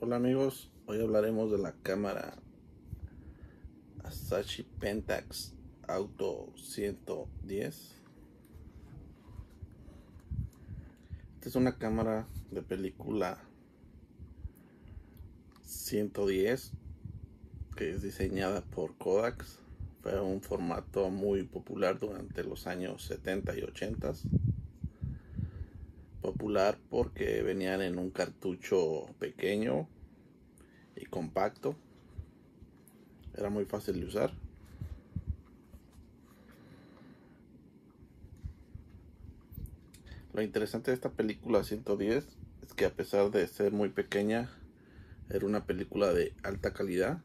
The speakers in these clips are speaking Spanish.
Hola amigos, hoy hablaremos de la cámara Asahi Pentax Auto 110. Esta es una cámara de película 110 que es diseñada por Kodak. Fue un formato muy popular durante los años 70 y 80 porque venían en un cartucho pequeño y compacto. Era muy fácil de usar. Lo interesante de esta película 110 es que a pesar de ser muy pequeña, era una película de alta calidad,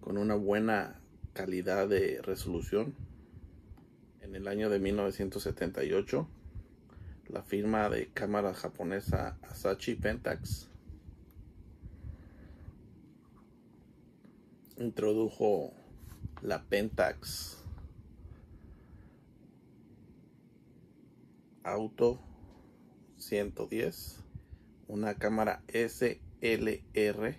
con una buena calidad de resolución. En el año de 1978 la firma de cámara japonesa Asahi Pentax introdujo la Pentax Auto 110, una cámara SLR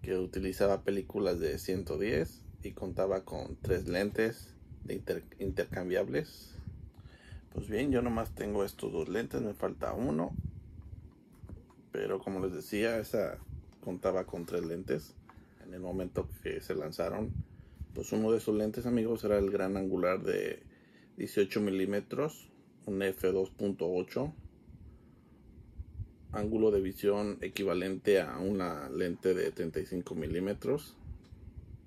que utilizaba películas de 110 y contaba con tres lentes de intercambiables pues bien, yo nomás tengo estos dos lentes, me falta uno. Pero como les decía, esa contaba con tres lentes. En el momento que se lanzaron, pues uno de esos lentes, amigos, era el gran angular de 18 milímetros, un f2.8. Ángulo de visión equivalente a una lente de 35 milímetros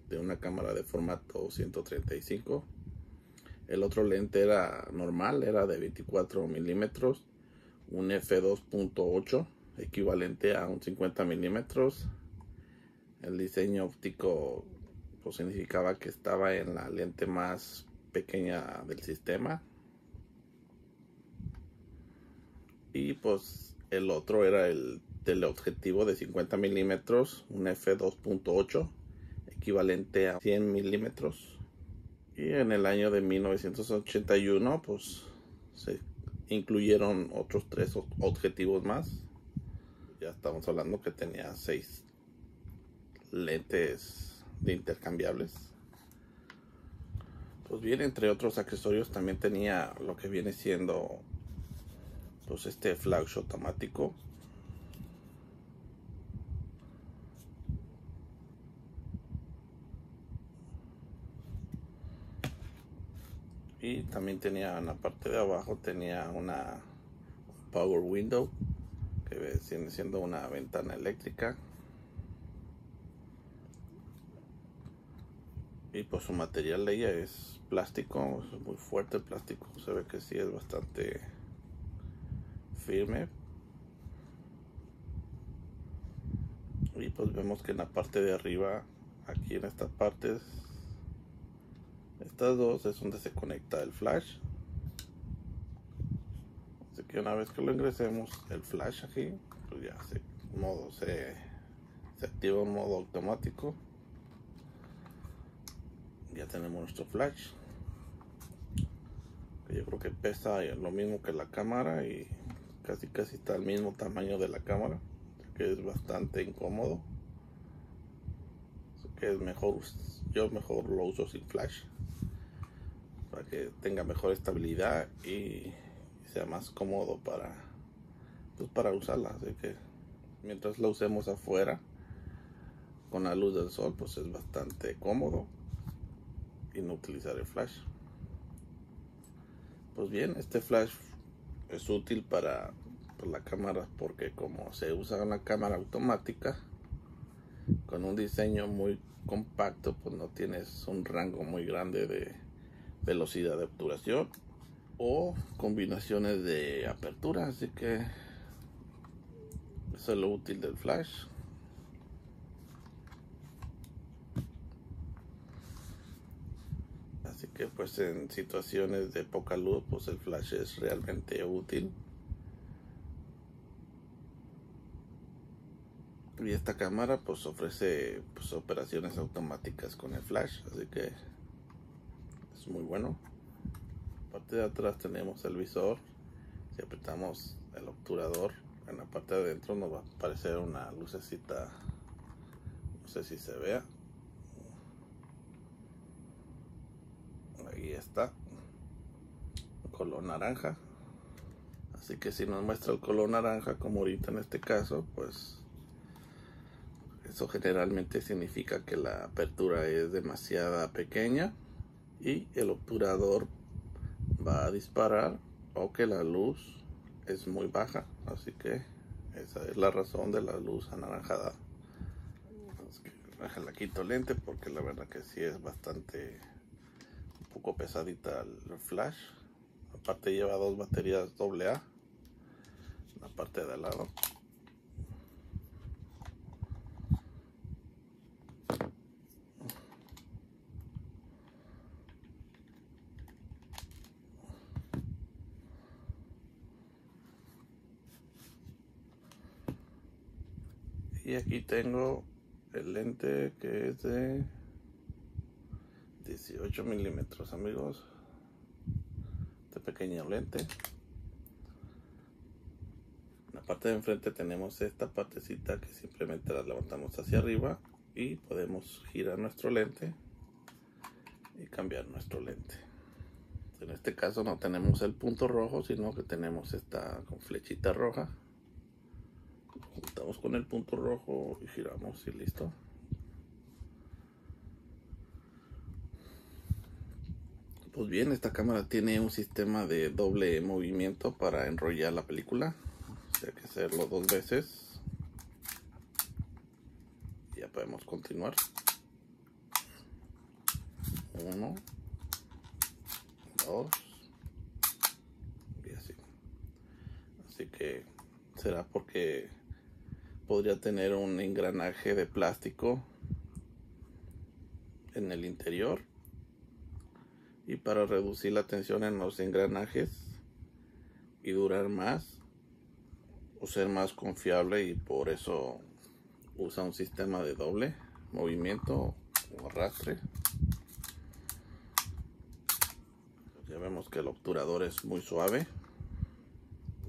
de una cámara de formato 135 el otro lente era normal, era de 24 milímetros, un f2.8 equivalente a un 50 milímetros. El diseño óptico pues, significaba que estaba en la lente más pequeña del sistema. Y pues el otro era el teleobjetivo de 50 milímetros, un f2.8 equivalente a 100 milímetros. Y en el año de 1981, pues se incluyeron otros tres objetivos más. Ya estamos hablando que tenía seis lentes de intercambiables. Pues bien, entre otros accesorios también tenía lo que viene siendo pues este flash automático y también tenía en la parte de abajo tenía una power window que viene siendo una ventana eléctrica. Y pues su material de ella es plástico es muy fuerte el plástico se ve que sí es bastante firme. Y pues vemos que en la parte de arriba aquí en estas partes estas dos es donde se conecta el flash. Así que una vez que lo ingresemos el flash aquí, pues ya se, modo, se, activa en modo automático. Ya tenemos nuestro flash. Yo creo que pesa lo mismo que la cámara y casi casi está al mismo tamaño de la cámara. Que es bastante incómodo. Así que es mejor, yo mejor lo uso sin flash para que tenga mejor estabilidad y sea más cómodo para pues para usarla. Así que mientras la usemos afuera con la luz del sol pues es bastante cómodo y no utilizar el flash. Pues bien este flash es útil para pues, la cámara porque como se usa una cámara automática con un diseño muy compacto pues no tienes un rango muy grande de velocidad de obturación o combinaciones de apertura así que eso es lo útil del flash. Así que pues en situaciones de poca luz pues el flash es realmente útil y esta cámara pues ofrece pues, operaciones automáticas con el flash así que muy bueno. Parte de atrás tenemos el visor. Si apretamos el obturador, en la parte de adentro nos va a aparecer una lucecita no sé si se vea ahí está color naranja así que si nos muestra el color naranja como ahorita en este caso pues eso generalmente significa que la apertura es demasiada pequeña y el obturador va a disparar o que la luz es muy baja. Así que esa es la razón de la luz anaranjada. La quito lente porque la verdad que sí es bastante un poco pesadita el flash. Aparte lleva dos baterías AA la parte de al lado y aquí tengo el lente que es de 18 milímetros amigos. Este pequeño lente. En la parte de enfrente tenemos esta partecita que simplemente la levantamos hacia arriba y podemos girar nuestro lente y cambiar nuestro lente. En este caso no tenemos el punto rojo sino que tenemos esta con flechita roja juntamos con el punto rojo y giramos y listo. Pues bien esta cámara tiene un sistema de doble movimiento para enrollar la película. Hay que hacerlo dos veces. Ya podemos continuar. Uno dos y así. Así que será porque podría tener un engranaje de plástico en el interior. Y para reducir la tensión en los engranajes y durar más o ser más confiable y por eso usa un sistema de doble movimiento o arrastre. Ya vemos que el obturador es muy suave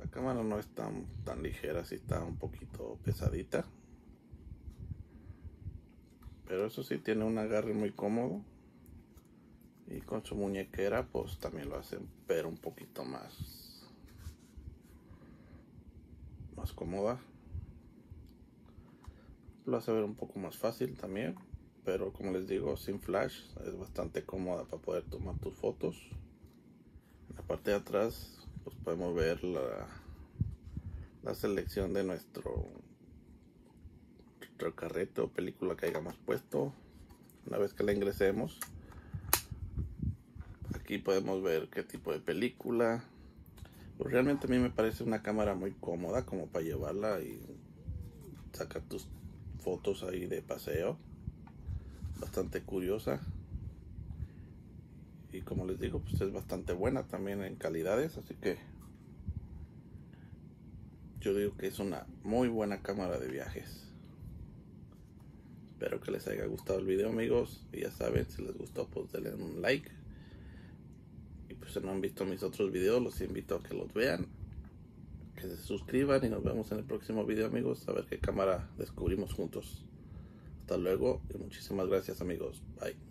cámara no es tan, tan ligera, si está un poquito pesadita. Pero eso sí tiene un agarre muy cómodo. Y con su muñequera pues también lo hace ver un poquito más más cómoda. Lo hace ver un poco más fácil también. Pero como les digo, sin flash es bastante cómoda para poder tomar tus fotos. En la parte de atrás pues podemos ver la, la selección de nuestro, nuestro carrete o película que hayamos puesto. Una vez que la ingresemos aquí podemos ver qué tipo de película. Pues realmente a mí me parece una cámara muy cómoda como para llevarla y sacar tus fotos ahí de paseo. Bastante curiosa y como les digo pues es bastante buena también en calidades así que yo digo que es una muy buena cámara de viajes. Espero que les haya gustado el video amigos. Y ya saben, si les gustó pues denle un like. Y pues si no han visto mis otros videos, los invito a que los vean. Que se suscriban y nos vemos en el próximo video amigos. A ver qué cámara descubrimos juntos. Hasta luego y muchísimas gracias amigos. Bye.